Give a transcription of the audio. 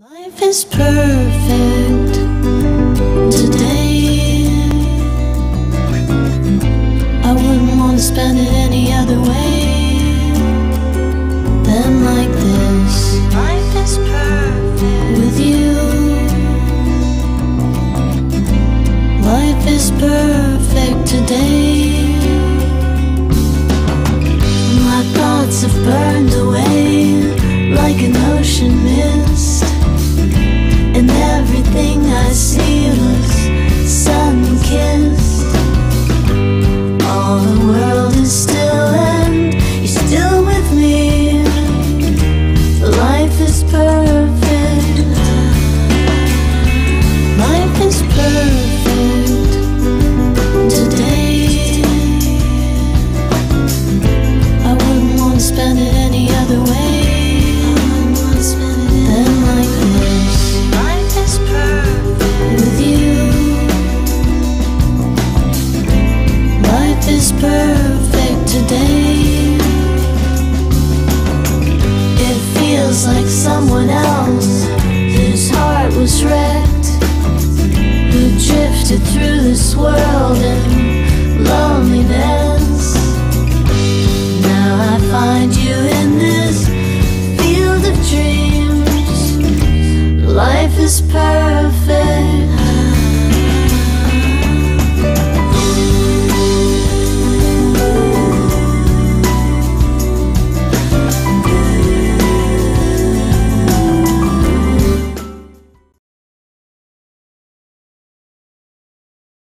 Life is perfect today. I wouldn't want to spend it any other way than like this. Life is perfect with you. Life is perfect today. Feels like someone else whose heart was wrecked, who drifted through this world in loneliness. Now I find you in this field of dreams. Life is perfect.